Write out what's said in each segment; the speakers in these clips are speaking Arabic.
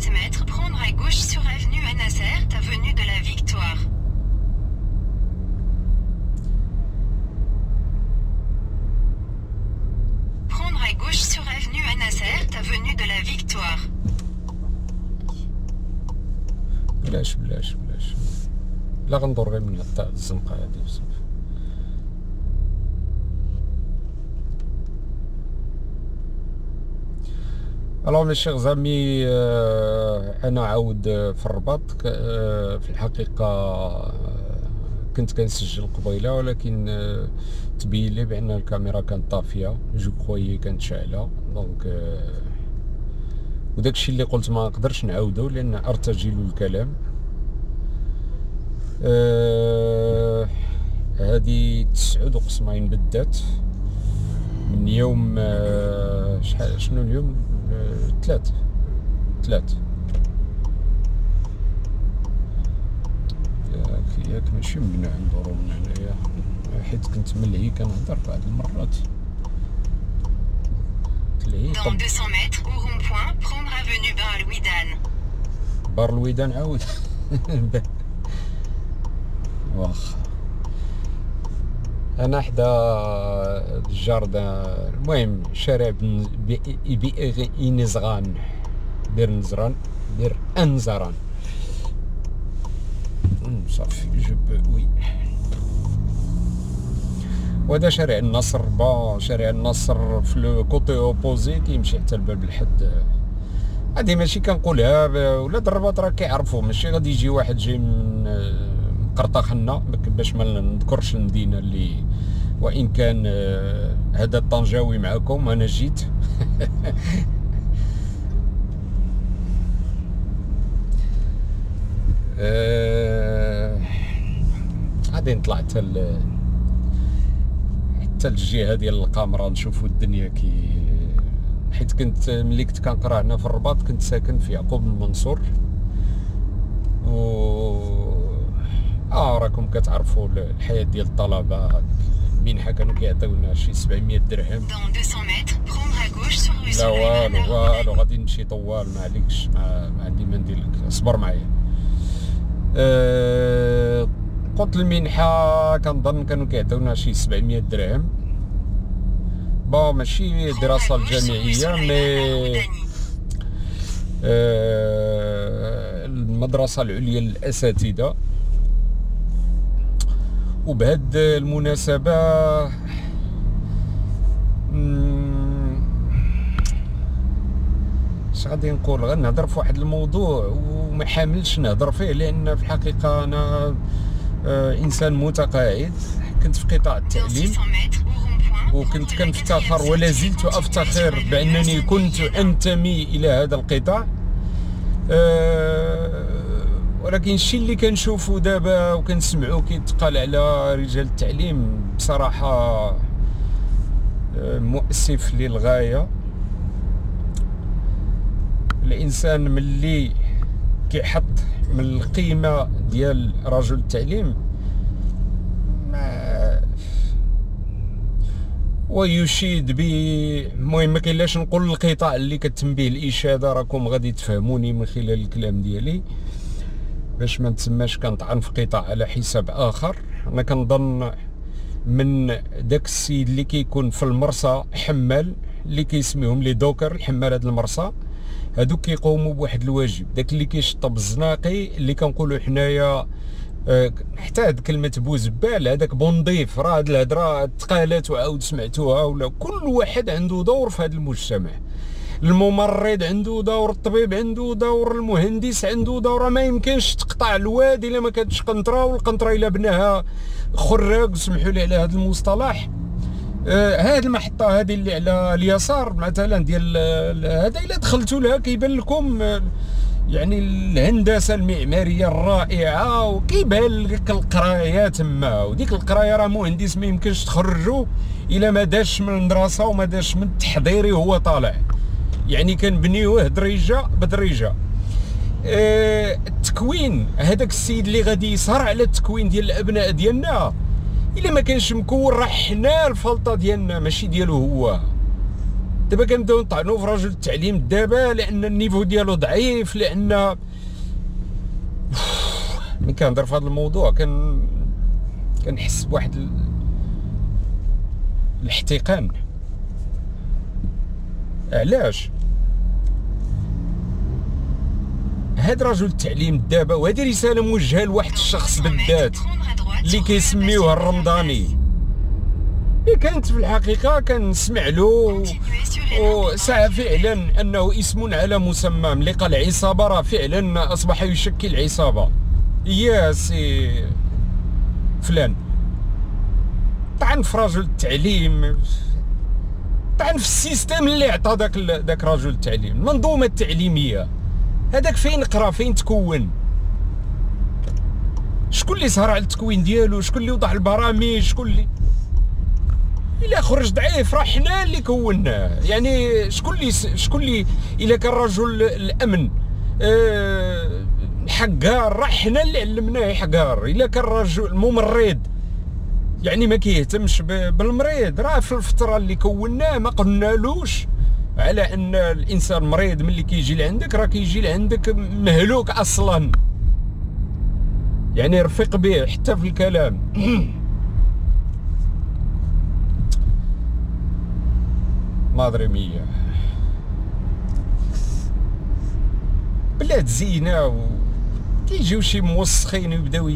50 mètres, prendre à gauche sur avenue Anasert, avenue de la Victoire. Prendre à gauche sur avenue Anasert, avenue de la Victoire. بلاش بلاش بلاش لا غندور غير من حتى الزنقه هادي الوغ مي شيغ زامي أنا عاود آه، في الرباط. آه، في الحقيقة آه، كنت كنسجل قبيلة ولكن تبين لي بأن الكاميرا كانت طافية. جو كرويي كانت شاعلة. دونك وداك الشيء اللي قلت ما نقدرش نعاودو لأن ارتجل الكلام. هذه تسعود قسمين بالذات. من يوم آه شحال شنو اليوم؟ آه ثلاث ثلاث ياك ياك ماشي ممنوع ندورو من هنايا. حيت كنت ملهي كنهضر بعض المرات. تلهي؟ Dans طب. 200 mètres, au rond-point, prendre avenue Bar عاود. واخا. أنا حدا الجاردان. المهم شارع بن بي- بئر انزغان بير نزران بير أنزران. صافي جو بو وي. وهذا شارع النصر با شارع النصر في لو كوتي اوبوزي كيمشي حتى لباب الحد. هادي ماشي كنقولها ولاد الرباط راه كيعرفوا ماشي غادي يجي واحد جاي من قرطاخنا باش ما نذكرش المدينة اللي وإن كان آه، هذا الطنجاوي معكم أنا جيت. آه، غادي نطلع حتى حتى الجهة ديال القامره نشوفوا الدنيا كي حيت كنت ملي كنت كنقرا هنا في الرباط كنت ساكن في يعقوب بن منصور و آه راكم كتعرفوا الحياة ديال الطلبة. المنحه كانوا كيعطيونا شي 700 درهم. Dans 200 mètres, prendre à gauche sur rue لا والو. والو غادي نمشي طوال ما عليكش ما, ما عندي ما ندير لك. اصبر معايا. أه قلت المنحة كنظن كانوا كيعطيونا شي 700 درهم. بون ماشي دراسة الجامعية مي. آه، المدرسة العليا للأساتذة وبهاد المناسبة. اش غادي نقول؟ غنهضر في واحد الموضوع وما حاملش نهضر فيه لأن في الحقيقة أنا آه، إنسان متقاعد. كنت في قطاع التعليم 600 mètres, au rond-point, وكنت كنفتخر ولا زلت أفتخر بأنني كنت. أنتمي إلى هذا القطاع. ولكن الشيء اللي كنشوفه دابا وكنسمعو كيتقال على رجال التعليم بصراحة آه، مؤسف للغاية. الإنسان ملي كيحط من القيمة ديال رجل التعليم ما ويشيد ب المهم ما كاينلاش نقول القطاع اللي كتم به الإشادة راكم غادي تفهموني من خلال الكلام ديالي. باش ما نتسماش كنطعن في قطاع على حساب آخر. أنا كنظن من داك السيد اللي كيكون في المرسى حمال اللي كيسميهم لي دوكر الحمال هاد المرسى. هادوك كيقوموا بواحد الواجب. داك اللي كيشطب الزناقي اللي كنقولوا حنايا آه، حتى هاد كلمة بوزبال هذاك بونضيف راه هاد الهضرة تقالات وعاود سمعتوها ولا كل واحد عنده دور في هذا المجتمع. الممرض عنده دور الطبيب عنده دور المهندس عنده دور. ما يمكنش تقطع الواد إلا ما كانتش قنطرة والقنطرة إلا بناها خراق سمحوا لي على هذا المصطلح. آه، هاد المحطة هذه اللي على اليسار مثلا ديال ال- هذا إلا دخلتوا لها كيبان لكم آه، يعني الهندسة المعمارية الرائعة وكيبان لك القراية تما. وديك القراية راه مهندس ما يمكنش تخرجو إلا ما داش من المدرسة وما داش من التحضيري وهو طالع. يعني كنبنيوه دريجة بدريجة. آه، التكوين هذاك السيد اللي غادي يسهر على التكوين ديال الأبناء ديالنا. إلا ما كانش مكون راه حنا الفلطة ديالنا ماشي ديالو هو. دابا كنبداو نطعنوا في رجل التعليم دابا لأن النيفو ديالو ضعيف لأن ملي كنهضر في هذا الموضوع كان كنحس بواحد ال... الاحتقان. علاش؟ هاد رجل التعليم دابا وهذه رساله موجهة لواحد الشخص بالذات اللي كيسميوه الرمضاني. اللي كانت في الحقيقة كنسمع له وساعة فعلا أنه اسم على مسمى ملي قال عصابه راه فعلا أصبح يشكل عصابة. يا سي فلان. طعن في رجل التعليم. طعن في ال système اللي عطى داك داك رجل التعليم. المنظومة التعليمية. هذاك فين قرا فين تكون؟ شكون اللي سهر على التكوين ديالو؟ شكون اللي وضع البرامج؟ شكون اللي الا خرج ضعيف راه حنا اللي كوناه يعني شكون اللي شكون اللي الا كان رجل الأمن أه حقار راه حنا اللي علمناه حقار. الا كان رجل ممرض. يعني ما كيهتمش بالمريض. راه في الفترة اللي كوناه ما قلنالوش. على أن الإنسان مريض ملي كيجي لعندك راه كيجي لعندك مهلوك أصلا. يعني رفيق به حتى في الكلام. مادري مية. بلاد زينة و كيجيو شي موسخين ويبداو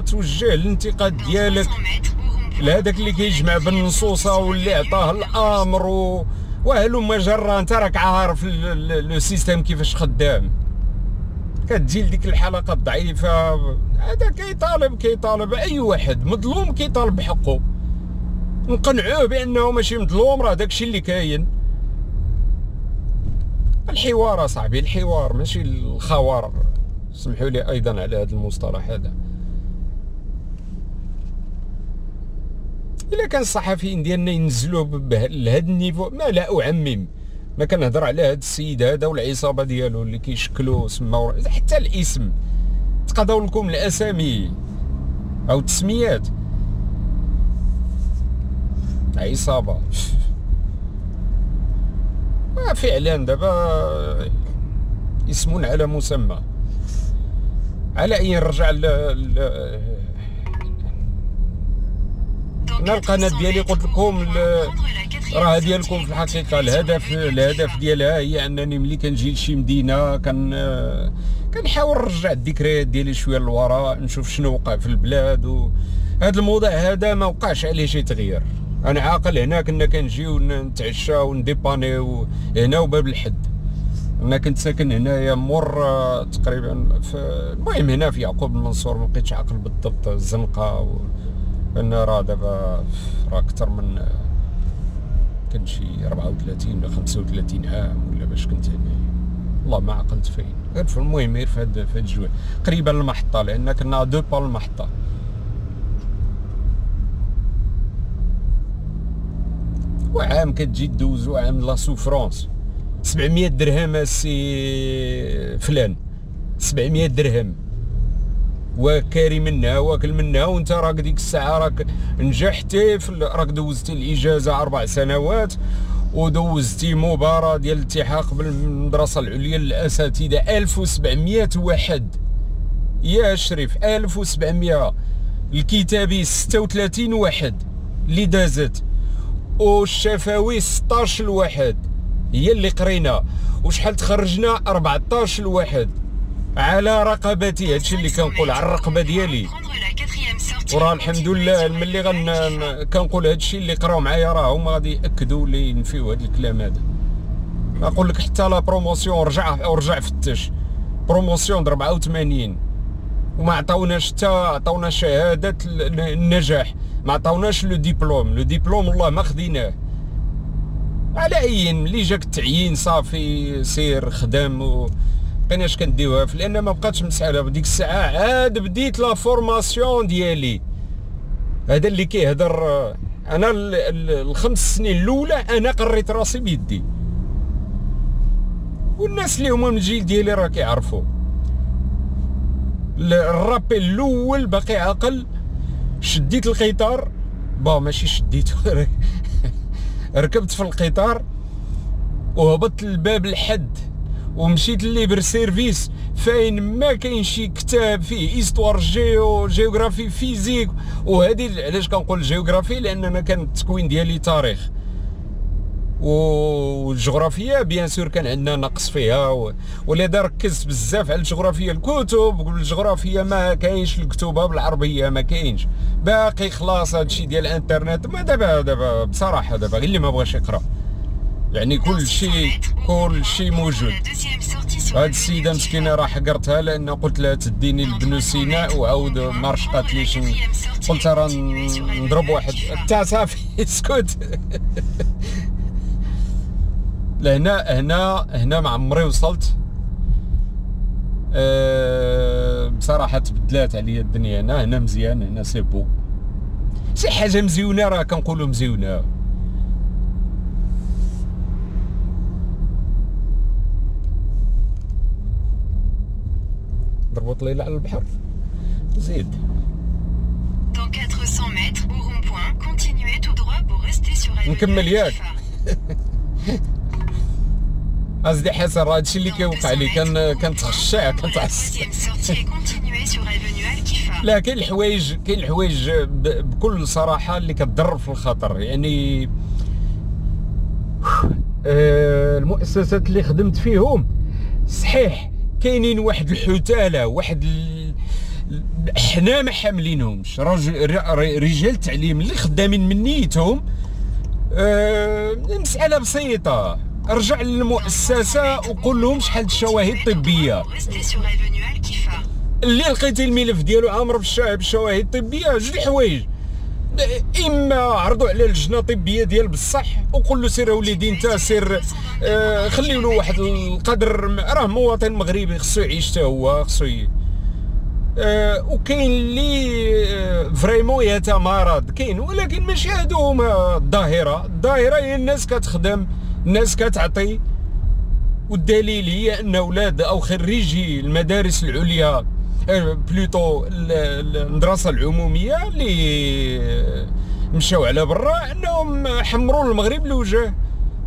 توجه الانتقاد ديالك لهذاك اللي كيجمع بالنصوصه واللي عطاه الامر. و... وهلم جرا انت راك عارف لو سيستيم كيفاش خدام. كتجي لديك الحلقة الضعيفة. هذا كيطالب كيطالب أي واحد. مظلوم كيطالب بحقه. نقنعوه بأنه ماشي مظلوم راه داكشي اللي كاين. الحوار صاحبي الحوار ماشي الخوار. سمحوا لي أيضا على هذا المصطلح هذا. إلا كان الصحفيين ديالنا ينزلوا لهذا النيفو ما لا أعمم. ما كنهضر على هذا السيد هذا والعصابة ديالو اللي كيشكلوا سماو حتى الاسم. تقضوا لكم الأسامي أو التسميات. عصابة. فعلا دابا اسم على مسمى. على اي نرجع. أنا القناة ديالي قلت لكم راه ديالكم في الحقيقة. الهدف الهدف ديالها هي أنني ملي كنجي لشي مدينة كان كنحاول نرجع الذكريات ديالي شوية للوراء نشوف شنو وقع في البلاد وهذا الموضوع هذا ما وقعش عليه شي تغيير. أنا عاقل هنا كنا كنجيو نتعشى ونديبانيو هنا وباب الحد. أنا كنت ساكن هنايا مور تقريبا في المهم هنا في يعقوب المنصور ما بقيتش عاقل بالضبط الزنقة و... أنا راه دابا راه أكثر من كان شي 34 ولا 35 عام ولا باش كنت هنا والله ما عقلت فين. غير في المهم غير في هاد في هاد الجو قريبه للمحطة لأن كنا de pas المحطه وعام كتجي دوز وعام la souffrance. 700 درهم السي فلان. 700 درهم. وكاري منها واكل منها وانت راك ديك الساعة راك نجحتي راك دوزتي الإجازة أربع سنوات ودوزتي مباراة ديال الالتحاق بالمدرسة العليا للأساتذة. 1700 واحد. يا شريف 1700 الكتابي 36 واحد. اللي دازت. والشفوي 16 واحد. هي اللي قرينا. وشحال تخرجنا؟ 14 واحد. على رقبتي. هادشي اللي كنقول على الرقبة ديالي. وراه الحمد لله ملي غن كنقول هادشي اللي قراو معايا راه هما غادي يأكدوا لي ينفيو هاد الكلام هذا. نقول لك حتى la promotion رجع ورجع فتش. promotion د 84 وما عطاوناش حتى عطاونا شهادة النجاح. ما عطاوناش le diplôme. le diplôme والله ما خديناه. على أي ملي جاك التعيين صافي سير خدام و بقيناش كنديوها لأن ما بقاتش مساله بديك الساعة عاد بديت la formation ديالي. هذا اللي كيهضر أنا الخمس سنين الأولى أنا قريت راسي بيدي. والناس اللي هما من الجيل ديالي راه كيعرفوا ال rappel الأول باقي عاقل. شديت القطار bon ماشي شديته ركبت في القطار وهبطت الباب الحد. ومشيت لل libre service. فاين ما كاين شي كتاب فيه histoire géo géographie physique. وهذه علاش كنقول géographie؟ لأن أنا كان التكوين ديالي تاريخ. والجغرافيا bien sûr كان عندنا نقص فيها. ولذا ركزت بزاف على الجغرافيا الكتب. الجغرافيا ما كاينش الكتوبة بالعربية ما كاينش. باقي خلاص هادشي ديال الإنترنت. ما دابا دابا بصراحة دابا اللي ما بغاش يقرأ. يعني كل شيء كل شيء موجود. هاد السيدة مسكينة راه حقرتها لأن قلت لها تديني لبنو سيناء وعاود ما رشقات ليش قلت راه نضرب واحد. تا صافي اسكت. لهنا هنا هنا ما عمري وصلت. أه بصراحة تبدلات عليا الدنيا هنا. هنا مزيان هنا سي بو. شي حاجة مزيونة راه كنقولوا مزيونة. ضربوا طليله على البحر. زيد. نكمل ياك. قصدي حسن راه هادشي اللي كيوقع لي كان كنتخشع كنتعصب لا كاين الحوايج كاين الحوايج بكل صراحة اللي كتضر في الخطر. يعني آه، المؤسسات اللي خدمت فيهم صحيح كاينين واحد الحتالة واحد حنا ما حاملينهمش. رجال التعليم اللي خدامين من نيتهم أه مسألة بسيطة. ارجع للمؤسسة وقول لهم شحال الشواهد الطبية. اللي لقيتي الملف ديالو عامر بالشواهد الطبية جوج حوايج. إما عرضوا على لجنه طبيه ديال بصح وقول له سير وليدي أنت سير آه خليو له واحد القدر راه مواطن مغربي خصو يعيش حتى هو خصو آه وكاين اللي آه vraiment يتمارض كاين ولكن ماشي هادو هما الظاهرة. الظاهرة هي الناس كتخدم الناس كتعطي والدليل هي أن أولاد أو خريجي المدارس العليا plutôt المدرسة العمومية اللي مشاو على برا انهم حمروا المغرب الوجه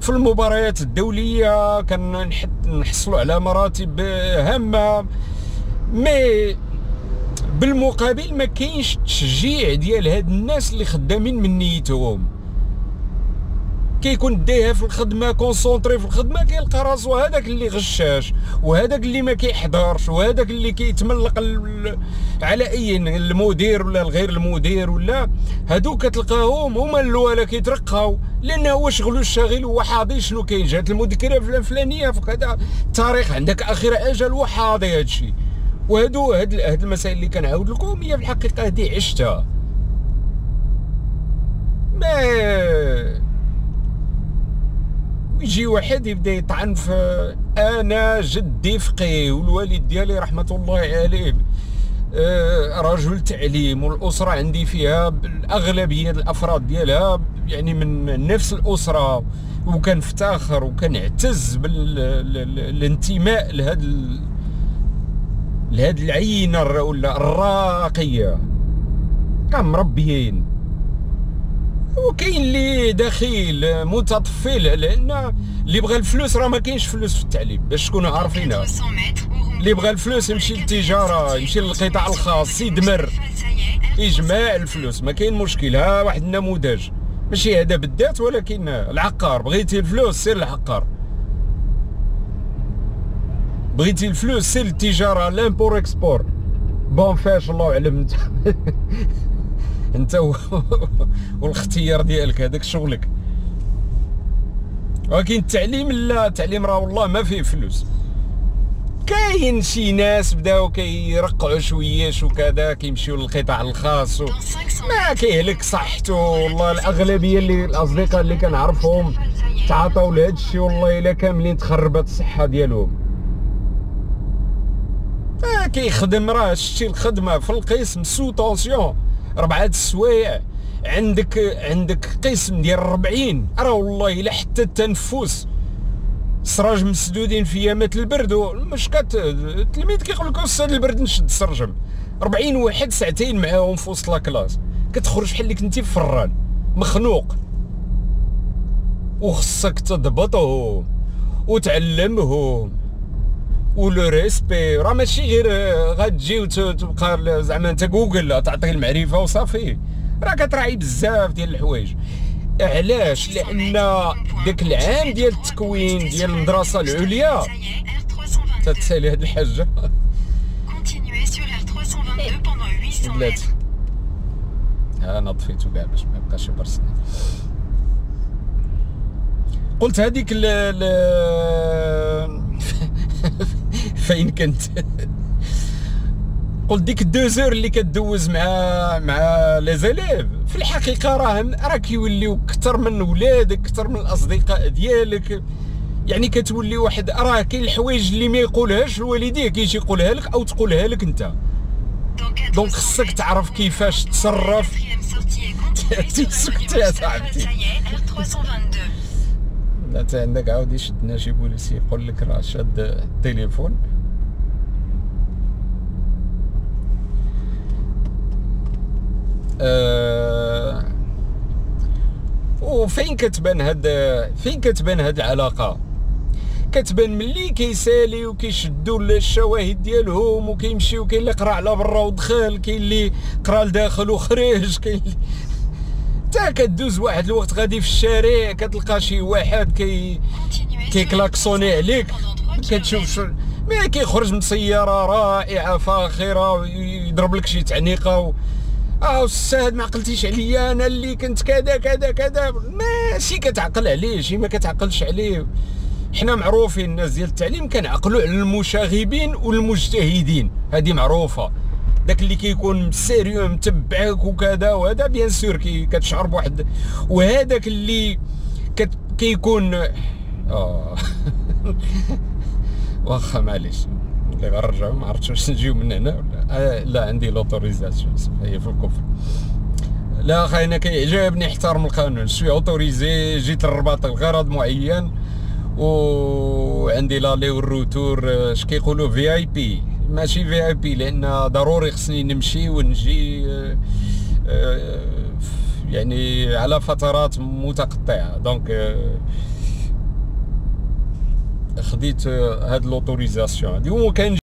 في المباريات الدولية. كنحصلوا على مراتب هامة. mais بالمقابل ما كاينش تشجيع ديال هاد الناس اللي خدامين من نيتهم. كيكون دايها في الخدمة كونسونطري في الخدمة كيلقى راسو هذاك اللي غشاش وهذاك اللي ما كيحضرش وهذاك اللي كيتملق على أي المدير ولا الغير المدير ولا هادو كتلقاهم هما الأولى كيترقاو لأن هو شغلو الشاغل هو حاضي شنو كاين؟ جات المذكرة الفلانيه في كذا التاريخ عندك آخر أجل وحاضي هادشي وهادو هاد, هاد المسائل اللي كنعاود لكم هي في الحقيقة هادي عشتها. ما ويجي واحد يبدا يطعن في أنا جدي فقيه والوالد ديالي رحمة الله عليه آه، رجل تعليم والأسرة عندي فيها الاغلبيه الأفراد ديالها يعني من نفس الأسرة وكنفتخر وكنعتز بالانتماء لهاد لهاد العينة ولا الراقية. كمربيين وكاين اللي دخيل متطفل لأن اللي بغى الفلوس راه ما كاينش فلوس في التعليم باش تكونوا عارفينها اللي بغى الفلوس يمشي للتجارة يمشي للقطاع الخاص يدمر. يجمع الفلوس ما كاين مشكل ها واحد النموذج. ماشي هذا بالذات ولكن العقار بغيتي الفلوس سير العقار. بغيتي الفلوس سير التجاره l'import export بون فاش الله اعلم انت والاختيار ديالك هذاك شغلك. ولكن التعليم لا التعليم راه والله ما فيه فلوس. كاين شي ناس بداو كيرقعوا شويش وكذا كيمشيو للقطاع الخاص و... ما كيهلك صحته. والله الأغلبية اللي الأصدقاء اللي كنعرفهم تعاطاو لهذا الشيء والله إلا كاملين تخربت الصحه ديالهم. آه كيخدم راه شتي الخدمة في القسم sous tension ربعة السوايع. عندك عندك قسم ديال 40 راه والله إلا حتى التنفس. السراجم مسدودين في يامات البرد. مش كت التلميذ كيقول لك أستاذ البرد نشد السرجم 40 واحد ساعتين معاهم في وسط la classe كتخرج بحال اللي كنتي فران. مخنوق. وخصك تضبطهم. وتعلمهم. ولو ريسبي راه ماشي غير غتجي وتبقى زعما انت جوجل تعطيه المعرفة وصافي. راه كتراعي بزاف ديال الحوايج. علاش؟ لأن داك العام ديال التكوين ديال المدرسة العليا. تتسالي هاد الحاجة. ها أنا طفيتو كاع باش ما يبقاش يبرسني. قلت هذيك ل... فين كنت؟ قلت ديك ال deux heures اللي كدوز مع مع les élèves. في الحقيقة راه راه كيوليو أكثر من ولادك أكثر من الأصدقاء ديالك. يعني كتولي واحد راه كاين الحوايج اللي ما يقولهاش الوالديه كيجي يقولها لك أو تقولها لك أنت. donc خصك تعرف كيفاش تصرف. تسكتي يا صاحبتي. انت عندك عاود يشدنا شي بوليسي يقول لك راه شاد التليفون أه وفين كتبان هاد فين كتبان هاد العلاقة؟ كتبان ملي كيسالي وكيشدوا الشواهد ديالهم وكيمشيو كاين اللي قرا على برا ودخل كاين اللي قرا لداخل وخرج كاين حتى كدوز واحد الوقت غادي في الشارع كتلقى شي واحد كي كيكلاكسوني عليك كتشوف شو ما كيخرج من سيارة رائعة فاخرة يضرب لك شي تعنيقة و... آه أستاذ ما عقلتيش عليا أنا اللي كنت كذا كذا كذا. ماشي كتعقل عليه شي ما كتعقلش عليه. حنا معروفين الناس ديال التعليم كنعقلوا على المشاغبين والمجتهدين. هذه معروفة. داك اللي كيكون sérieux متبعك وكذا وهذا bien sûr كي كتشعر بواحد. وهذاك اللي كت كيكون آه. واخا معليش. اللي غنرجعو ما عرفتش واش نجيو من هنا. ولا آه لا عندي l'autorisation هي في ال coffre. لا أخي أنا كيعجبني احترم القانون. شوية autorisé جيت للرباط لغرض معين وعندي l'aller وال retour اش كيقولوا؟ في اي بي ماشي في اي بي لأن ضروري خصني نمشي ونجي آه، آه، يعني على فترات متقطعة. donc خديت هاد l'autorisation هادي وكان